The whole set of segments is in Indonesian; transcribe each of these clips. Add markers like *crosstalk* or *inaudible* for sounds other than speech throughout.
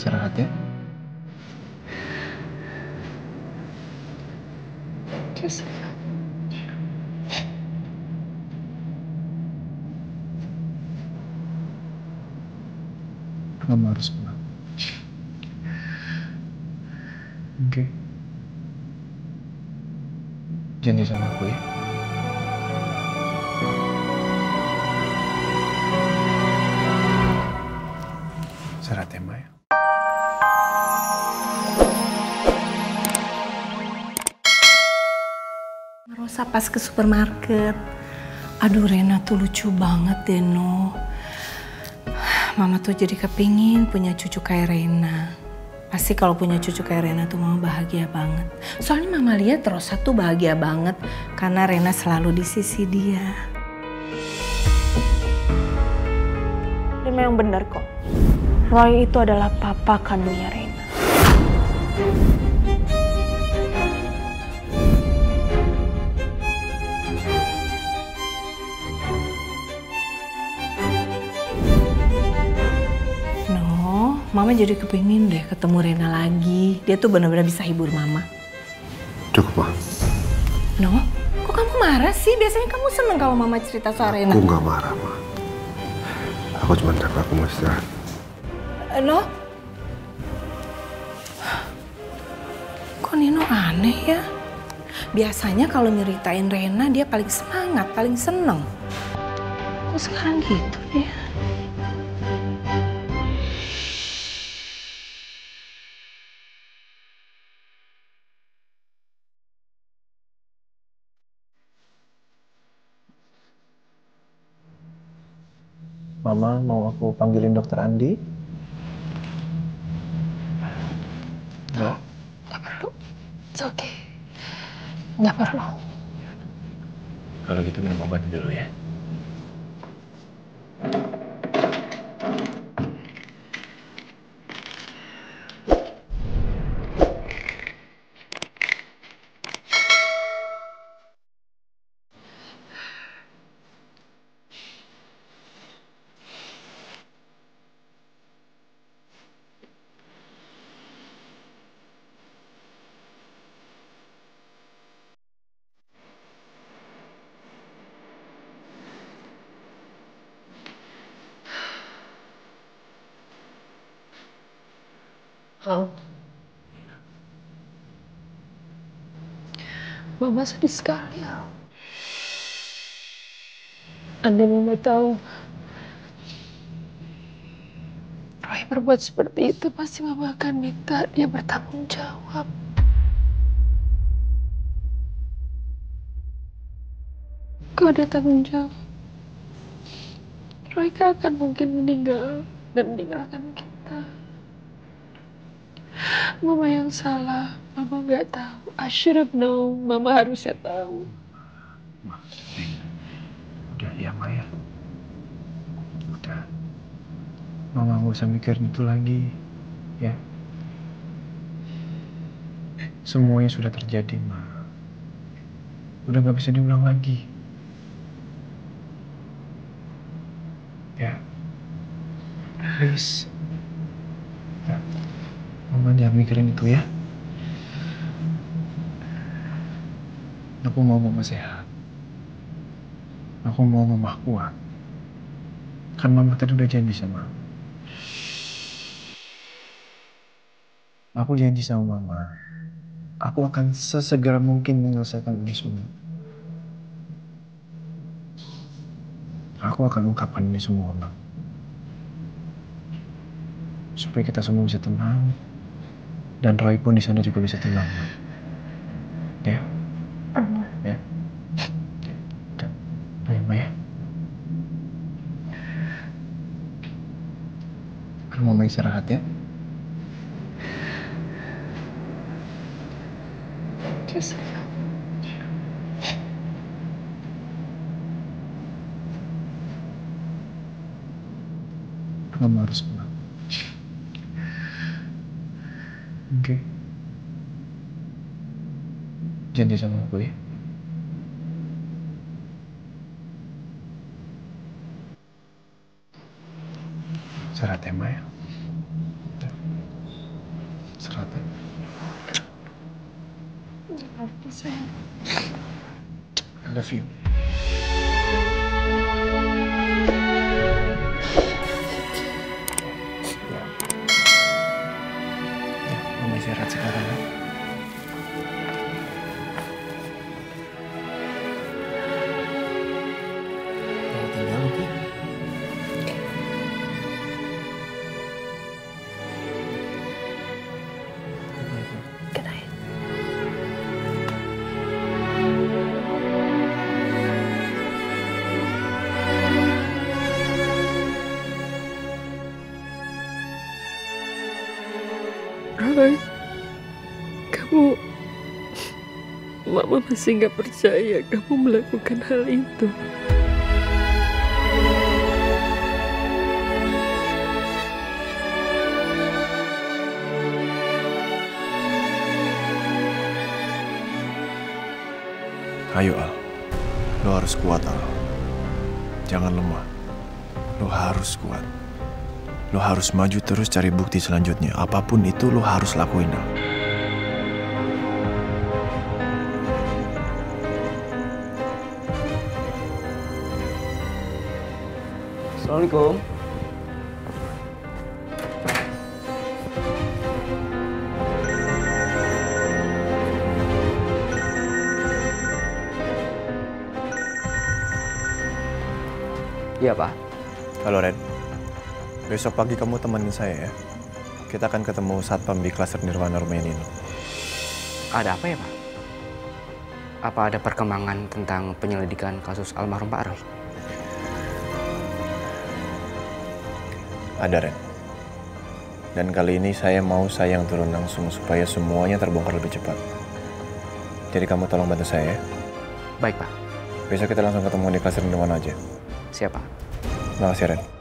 istirahat ya. Kamu harus pulang. Oke. Janji sama aku ya. Istirahat ya, Mbak ya. Rosa pas ke supermarket. Aduh Rena tuh lucu banget deh no. Mama tuh jadi kepingin punya cucu kayak Rena. Pasti kalau punya cucu kayak Rena tuh mama bahagia banget. Soalnya mama lihat Rosa tuh bahagia banget karena Rena selalu di sisi dia. Dia memang benar kok. Roy itu adalah papa kandungnya Reina. Mama jadi kepingin deh ketemu Rena lagi. Dia tuh benar-benar bisa hibur mama. Cukup, Ma. No, kok kamu marah sih? Biasanya kamu seneng kalau mama cerita soal Rena. Aku nggak marah, Ma. Aku cuma capek, aku mau istirahat. No? Kok Nino aneh ya? Biasanya kalau nyeritain Rena dia paling semangat, paling seneng. Kok sekarang gitu dia? Mama mau aku panggilin dokter Andi? Enggak. Gak perlu. It's okay. Gak perlu. Kalau gitu minum obat dulu ya. Al. Mama sedih sekali, Al. Andai Mama tahu Roy berbuat seperti itu, pasti Mama akan minta dia bertanggung jawab. Kau ada tanggung jawab. Roy akan mungkin meninggal dan meninggalkan kita. Mama yang salah, Mama nggak tahu. I should have known, Mama harusnya tahu. Ma. Udah ya, Maya. Udah. Mama nggak usah mikirin itu lagi. Ya. Semuanya sudah terjadi, Ma. Udah nggak bisa diulang lagi. Ya. Please. Mama jangan mikirin itu ya. Aku mau mama sehat. Aku mau mama kuat. Kan mama tadi udah janji sama aku. Janji sama mama. Aku akan sesegera mungkin menyelesaikan ini semua. Aku akan ungkapkan ini semua, Bang. Supaya kita semua bisa tenang. Dan Roy pun di sana juga bisa tenang. Ya? Ya? Ayo, Ma, ya. Kan mama istirahat ya. Just Kamu harus janji sama aku ya istirahat ya. Maya istirahat ya I love you. Mama masih nggak percaya kamu melakukan hal itu. Ayo Al, lo harus kuat Al. Jangan lemah. Lo harus kuat. Lo harus maju terus cari bukti selanjutnya. Apa pun itu lo harus lakuin Al. Assalamualaikum. Iya pak. Halo Ren. Besok pagi kamu temenin saya ya. Kita akan ketemu satpam di klaster Nirwana rumah Nino. Ada apa ya pak? Apa ada perkembangan tentang penyelidikan kasus almarhum Pak Roy? Ada Ren. Dan kali ini saya mau saya yang turun langsung supaya semuanya terbongkar lebih cepat. Jadi kamu tolong bantu saya ya. Baik pak. Besok kita langsung ketemu di klaster Nirwana aja. Siapa? Makasih Ren.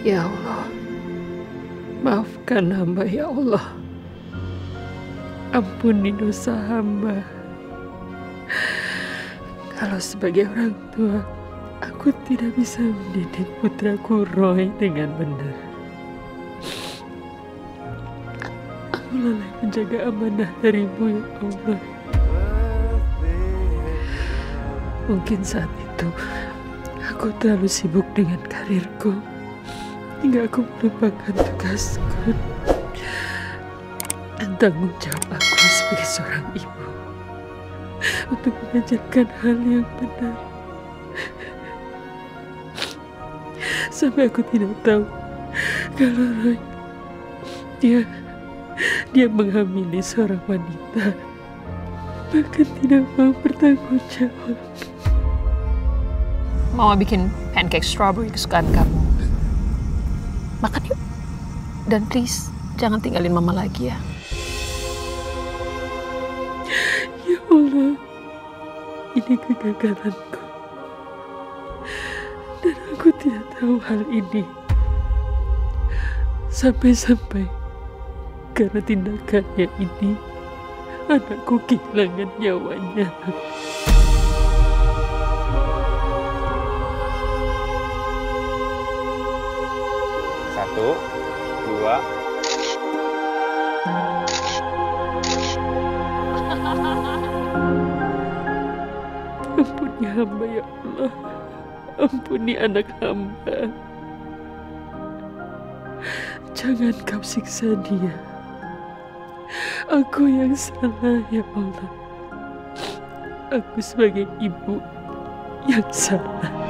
Ya Allah, maafkan hamba ya Allah. Ampuni dosa hamba. Kalau sebagai orang tua, aku tidak bisa mendidik putraku Roy dengan benar. Aku lalai menjaga amanah darimu ya Allah. Mungkin saat itu aku terlalu sibuk dengan karirku hingga aku melupakan tugasku dan tanggung jawab aku sebagai seorang ibu untuk mengajarkan hal yang benar. Sampai aku tidak tahu kalau Roy dia dia menghamili seorang wanita bahkan tidak mau bertanggung jawab. Mama bikin pancake strawberry kesukaan kamu. Makan yuk. Dan please, jangan tinggalin mama lagi ya. Ya Allah, ini kegagalanku. Dan aku tidak tahu hal ini. Sampai-sampai karena tindakannya ini, anakku kehilangan nyawanya. Satu, dua, *laughs* Ampuni hamba ya Allah. Ampuni anak hamba. Jangan kau siksa dia. Aku yang salah ya Allah. aku sebagai ibu yang salah.